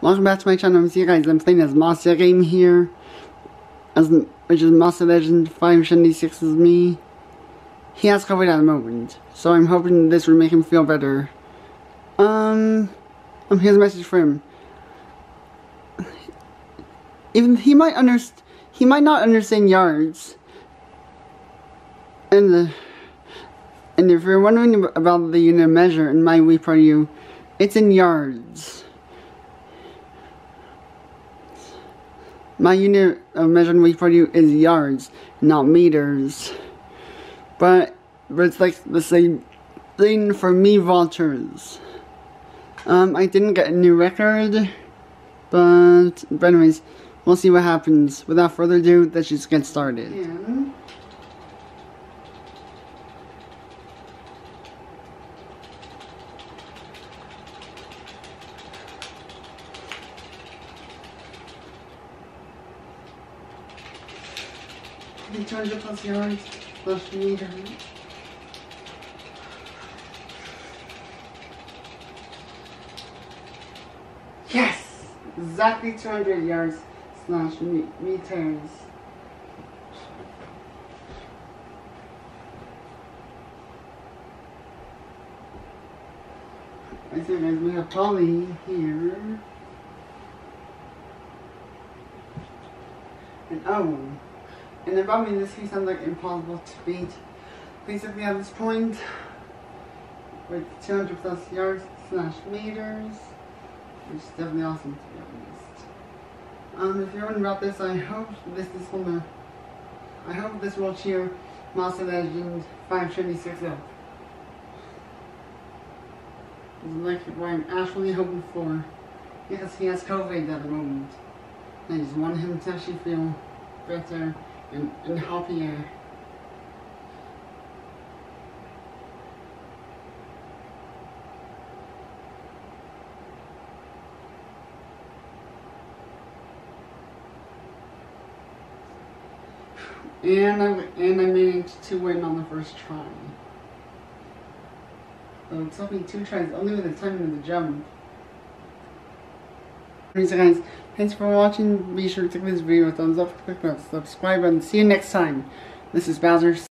Welcome back to my channel, I'm you guys, I'm playing as Monster Game here, as which is Master Legend 576 is me. He has COVID at the moment, so I'm hoping this will make him feel better. Um, um here's a message for him. Even he might understand, he might not understand yards. And the, and if you're wondering about the unit measure in my Wii Party U, it's in yards. My unit of measurement for you is yards, not meters. But, it's like the same thing for Mii Vaulters. Um, I didn't get a new record, but, but anyways, we'll see what happens. Without further ado, let's just get started. Yeah. Turned up plus yards plus meter. Yes! Exactly 200 yards slash meters. I think guys, we have Polly here. And oh, and mean this case sounds like impossible to beat. Basically at this point, with 200 plus yards slash meters, which is definitely awesome to be honest. Um, if you're wondering about this, I hope this is gonna, I hope this will cheer Master Legend 526 up. It's like what I'm actually hoping for. Because he has COVID at the moment. I just want him to actually feel better and, and happier. And I, and I managed to win on the first try. So it took me two tries, only with the timing of the jump. So guys, thanks for watching. Be sure to give this video a thumbs up, click that subscribe button. See you next time. This is Bowser.